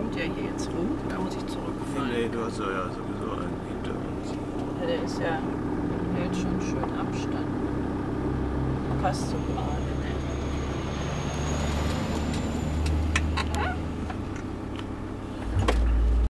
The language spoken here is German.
kommt ja hier jetzt rum. Da muss ich zurückfahren. nee, du hast ja ja sowieso einen hinter uns. Ja, der ist ja, hält schon schön Abstand. Passt so gerade.